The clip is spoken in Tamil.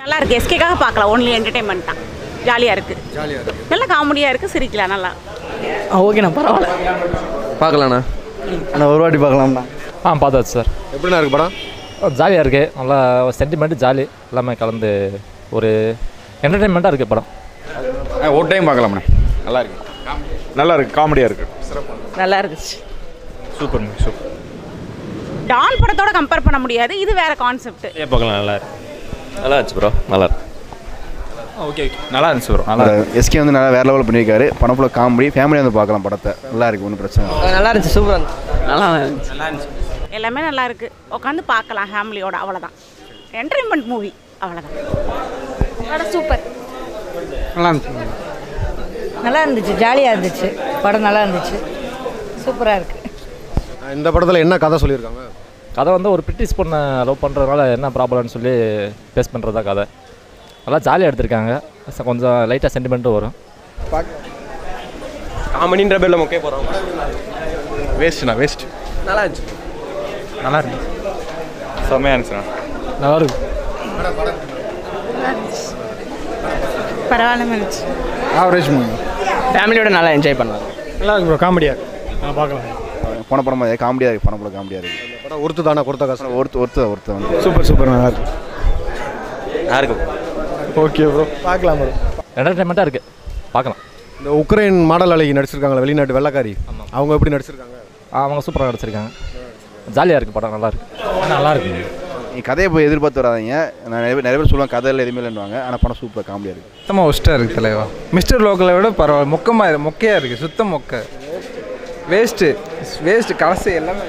நல்லா இருக்கு எஸ்கேக்காக பார்க்கலாம். ஒன்லி என்டர்டைன்மெண்ட் தான். ஜாலியாக இருக்கு. ஜாலியாக இருக்கு. நல்ல காமெடியாக இருக்கு. சிரிக்கலாம். நல்லா. ஓகேண்ணா பரவாயில்ல. பார்க்கலாண்ணா அண்ணா ஒரு வாட்டி பார்க்கலாம்ண்ணா. ஆ பார்த்தாச்சு சார். எப்படிண்ணா இருக்கு படம்? ஜாலியாக இருக்குது நல்லா சென்டிமெண்ட் ஜாலி. எல்லாமே கலந்து ஒரு என்டர்டெயின்மெண்ட்டாக இருக்குது படம். ஒரு டைம் பார்க்கலாம்ண்ணே. நல்லா இருக்கு. நல்லா இருக்கு. காமெடியாக இருக்கு. நல்லா இருந்துச்சு. சூப்பர் சூப்பர் டான் படத்தோட கம்பேர் பண்ண முடியாது. இது வேற கான்செப்ட் பார்க்கலாம் நல்லா இருக்கு. நல்லா இருந்துச்சு ப்ரோ நல்லா இருக்கு. ஓகே ஓகே நல்லா இருந்துச்சு ப்ரோ நல்லா எஸ்கே வந்து நல்லா வேற லெவலில் பண்ணியிருக்காரு. படம் ஃபுல்லாக காமெடி ஃபேமிலியாக வந்து பார்க்கலாம் படத்தை. நல்லா இருக்கு ஒன்றும் பிரச்சனை இல்லை. நல்லா இருந்துச்சு சூப்பராக இருந்துச்சு. நல்லா இருந்துச்சு. எல்லாமே நல்லா இருக்கு. உட்காந்து பார்க்கலாம் ஃபேமிலியோட அவ்வளோதான் என்டர்டைன்மெண்ட் மூவி அவ்வளோதான் படம் சூப்பர் நல்லா இருந்துச்சு. நல்லா இருந்துச்சு ஜாலியாக இருந்துச்சு. படம் நல்லா இருந்துச்சு. சூப்பராக இருக்குது இந்த படத்தில் என்ன கதை சொல்லியிருக்காங்க? கதை வந்து ஒரு பிரிட்டிஷ் பொண்ணை லவ் பண்ணுறதுனால என்ன ப்ராப்ளம்னு சொல்லி ஃபேஸ் பண்ணுறது தான் கதை. நல்லா ஜாலியாக எடுத்திருக்காங்க. கொஞ்சம் லைட்டாக சென்டிமெண்ட்டும் வரும். காமெடின்ற பேரில் முக்கிய போகிறோம் வேஸ்ட்ண்ணா வேஸ்ட் நல்லா இருந்துச்சு. நல்லா இருக்கு செம்மையாக இருந்துச்சுண்ணா. நல்லா இருக்கு. பரவாயில்ல இருந்துச்சு. Average movie. ஃபேமிலியோட நல்லா என்ஜாய் பண்ணலாம். நல்லா இருக்கு ப்ரோ காமெடியாக நான் பார்க்கலாம். போன படம் காமெடியாக இருக்குது படம் ஃபுல்லாக காமெடியாக இருக்குது படம் ஒருத்து தானே கொடுத்த காசு ஒருத்த ஒருத்த ஒருத்த வந்து சூப்பர் சூப்பர் நல்லா இருக்கு. நல்லா இருக்கு ஓகே ப்ரோ பார்க்கலாம் ப்ரோ என்டர்டெயின்மெண்ட்டாக இருக்குது பார்க்கலாம். இந்த உக்ரைன் மாடல் அழகி நடிச்சிருக்காங்களா வெளிநாட்டு வெள்ளக்காரி. அவங்க எப்படி நடிச்சிருக்காங்க? அவங்க சூப்பராக நடிச்சிருக்காங்க. ஜாலியாக இருக்குது படம் நல்லா இருக்கு. நல்லா இருக்கு. நீ கதையை போய் எதிர்பார்த்து வராதீங்க. நான் நிறைய பேர் நிறைய பேர் சொல்லுவாங்க கதையில் எதுவுமே இல்லைன்னுவாங்க. ஆனால் படம் சூப்பராக காமெடியாக இருக்குது சுத்தமாக ஒஸ்ட்டாக இருக்குது தலைவா. மிஸ்டர் லோக்கலை விட பரவாயில்ல. மொக்கமாக மொக்கையாக இருக்குது சுத்தம் மொக்க. வேஸ்ட்டு வேஸ்ட்டு கலசு எல்லாமே.